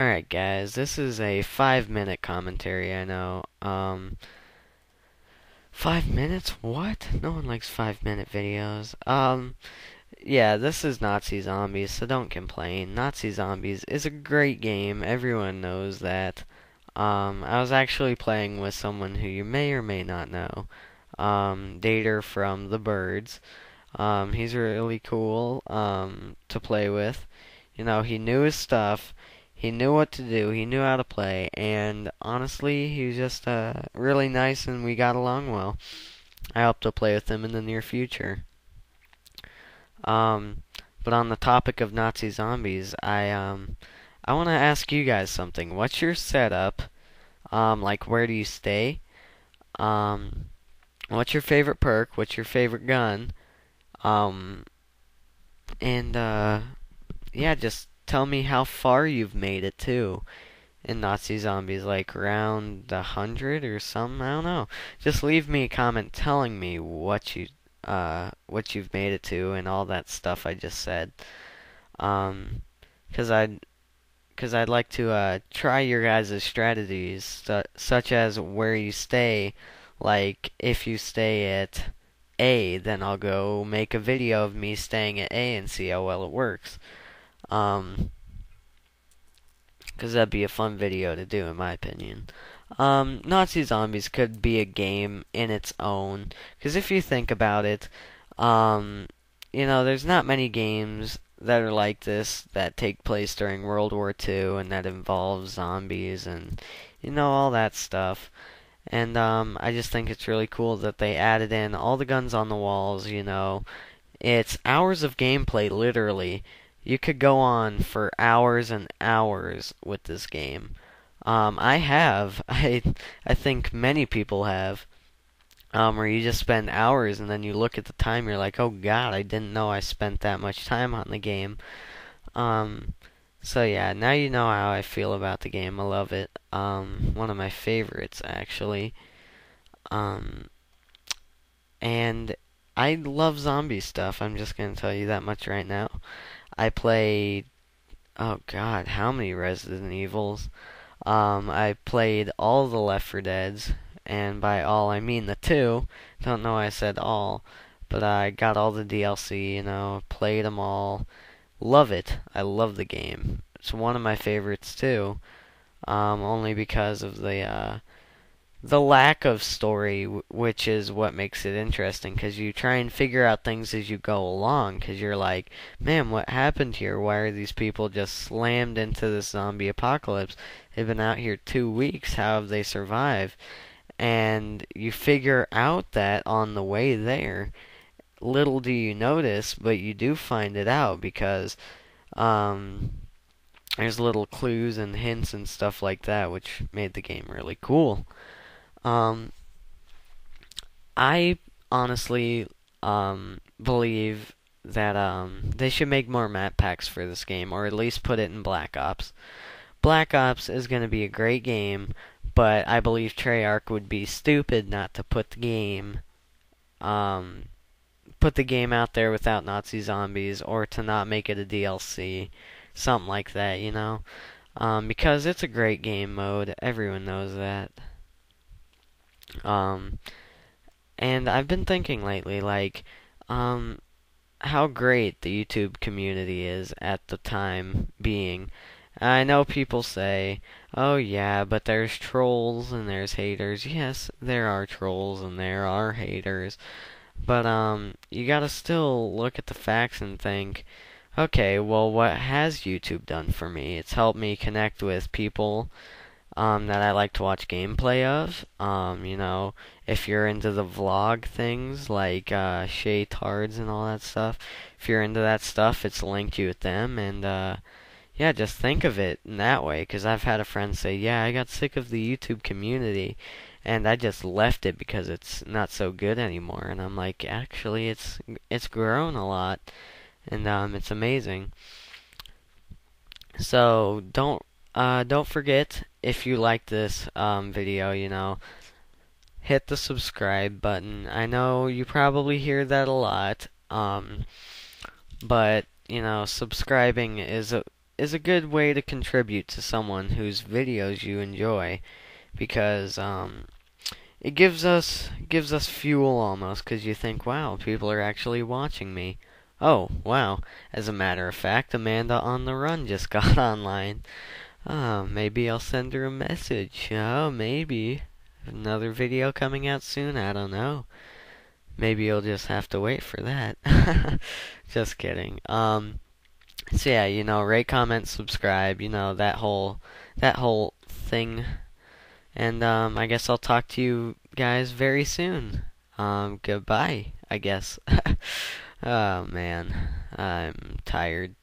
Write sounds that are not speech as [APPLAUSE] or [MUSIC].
Alright guys, this is a five minute commentary, I know. Um Five minutes? What? No one likes five minute videos. Um yeah, this is Nazi Zombies, so don't complain. Nazi Zombies is a great game, everyone knows that. Um I was actually playing with someone who you may or may not know. Um Dator from the Birdz. Um he's really cool um to play with. You know, he knew his stuff he knew what to do. He knew how to play, and honestly, he was just uh, really nice, and we got along well. I hope to play with him in the near future. Um, but on the topic of Nazi zombies, I um, I want to ask you guys something. What's your setup? Um, like where do you stay? Um, what's your favorite perk? What's your favorite gun? Um, and uh, yeah, just tell me how far you've made it too in Nazi Zombies, like round a hundred or something. I don't know. Just leave me a comment telling me what you uh what you've made it to and all that stuff I just said. Um, cause I'd cause I'd like to uh try your guys' strategies su such as where you stay. Like if you stay at A, then I'll go make a video of me staying at A and see how well it works. Um, because that'd be a fun video to do, in my opinion. Um, Nazi Zombies could be a game in its own, because if you think about it, um, you know, there's not many games that are like this that take place during World War II and that involve zombies and, you know, all that stuff. And um, I just think it's really cool that they added in all the guns on the walls, you know. It's hours of gameplay, literally you could go on for hours and hours with this game. Um, I have. [LAUGHS] I I think many people have. Um, where you just spend hours and then you look at the time, you're like, oh god, I didn't know I spent that much time on the game. Um, so yeah, now you know how I feel about the game. I love it. Um, one of my favorites actually. Um, and I love zombie stuff. I'm just gonna tell you that much right now. I played, oh god, how many Resident Evils? Um, I played all the Left 4 Deads, and by all I mean the two. Don't know why I said all, but I got all the DLC, you know, played them all. Love it. I love the game. It's one of my favorites too. Um, only because of the uh, the lack of story, which is what makes it interesting, because you try and figure out things as you go along, because you're like, man, what happened here? Why are these people just slammed into this zombie apocalypse? They've been out here two weeks. How have they survived? And you figure out that on the way there. Little do you notice, but you do find it out because um, there's little clues and hints and stuff like that, which made the game really cool. Um, I honestly um, believe that um, they should make more map packs for this game, or at least put it in Black Ops. Black Ops is going to be a great game, but I believe Treyarch would be stupid not to put the game, um, put the game out there without Nazi zombies, or to not make it a DLC, something like that, you know, um, because it's a great game mode. Everyone knows that. Um, and I've been thinking lately, like, um, how great the YouTube community is at the time being. I know people say, oh yeah, but there's trolls and there's haters. Yes, there are trolls and there are haters. But, um, you gotta still look at the facts and think, okay, well, what has YouTube done for me? It's helped me connect with people um, that I like to watch gameplay of. Um, you know, if you're into the vlog things like uh, Shaytards and all that stuff, if you're into that stuff, it's linked you with them. And uh, yeah, just think of it in that way. Because I've had a friend say, "Yeah, I got sick of the YouTube community." And I just left it because it's not so good anymore. And I'm like, actually, it's it's grown a lot, and um, it's amazing. So don't uh, don't forget, if you like this um, video, you know, hit the subscribe button. I know you probably hear that a lot, um, but, you know, subscribing is a, is a good way to contribute to someone whose videos you enjoy because um, it gives us gives us fuel almost because you think, wow, people are actually watching me. Oh, wow. As a matter of fact, Amanda on the Run just [LAUGHS] got online. Oh, maybe I'll send her a message. Oh, maybe. Another video coming out soon? I don't know. Maybe you'll just have to wait for that. [LAUGHS] just kidding. Um, so yeah, you know, rate, comment, subscribe, you know, that whole that whole thing. And um, I guess I'll talk to you guys very soon. Um, goodbye, I guess. [LAUGHS] oh man, I'm tired.